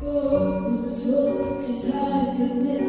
Corpus what is hiding